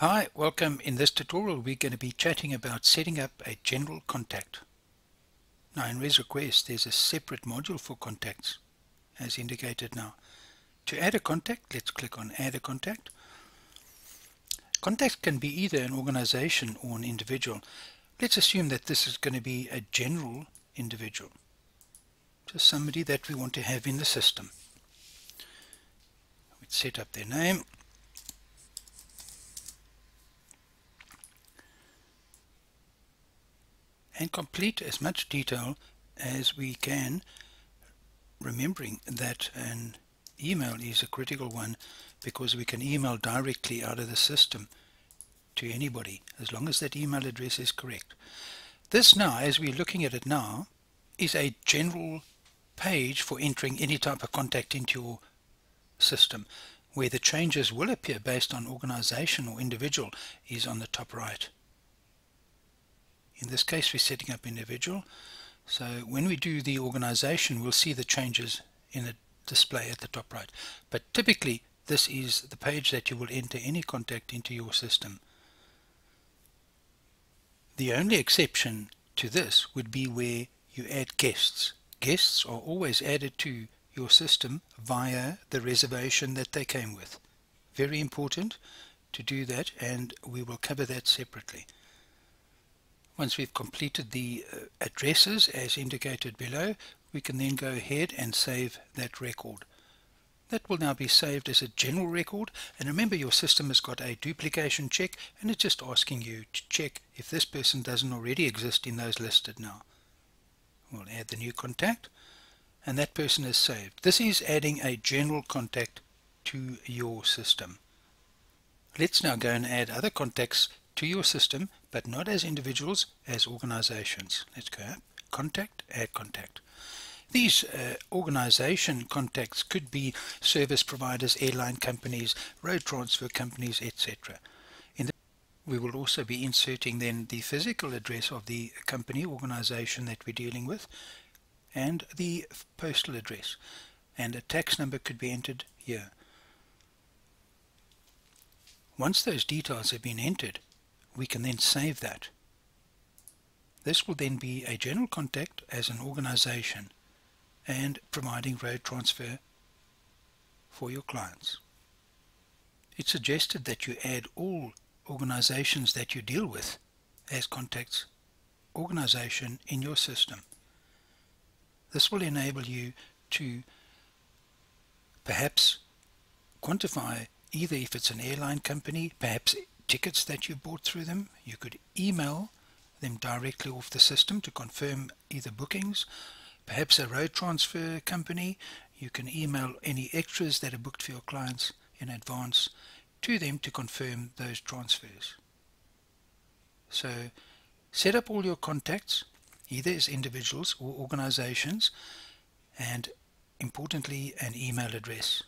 Hi, welcome. In this tutorial we're going to be chatting about setting up a general contact. Now in ResRequest there's a separate module for contacts as indicated now. To add a contact, let's click on add a contact. Contacts can be either an organization or an individual. Let's assume that this is going to be a general individual. Just somebody that we want to have in the system. We'd set up their name and complete as much detail as we can remembering that an email is a critical one because we can email directly out of the system to anybody as long as that email address is correct. This now, as we're looking at it now, is a general page for entering any type of contact into your system where the changes will appear based on organization or individual is on the top right. In this case, we're setting up individual. So when we do the organization, we'll see the changes in the display at the top right. But typically, this is the page that you will enter any contact into your system. The only exception to this would be where you add guests. Guests are always added to your system via the reservation that they came with. Very important to do that and we will cover that separately. Once we've completed the uh, addresses as indicated below, we can then go ahead and save that record. That will now be saved as a general record and remember your system has got a duplication check and it's just asking you to check if this person doesn't already exist in those listed now. We'll add the new contact and that person is saved. This is adding a general contact to your system. Let's now go and add other contacts to your system, but not as individuals, as organizations. Let's go up, contact, add contact. These uh, organization contacts could be service providers, airline companies, road transfer companies, etc. We will also be inserting then the physical address of the company organization that we're dealing with and the postal address and a tax number could be entered here. Once those details have been entered, we can then save that. This will then be a general contact as an organization and providing road transfer for your clients. It's suggested that you add all organizations that you deal with as contacts organization in your system. This will enable you to perhaps quantify either if it's an airline company, perhaps tickets that you bought through them. You could email them directly off the system to confirm either bookings, perhaps a road transfer company. You can email any extras that are booked for your clients in advance to them to confirm those transfers. So set up all your contacts, either as individuals or organizations, and importantly, an email address.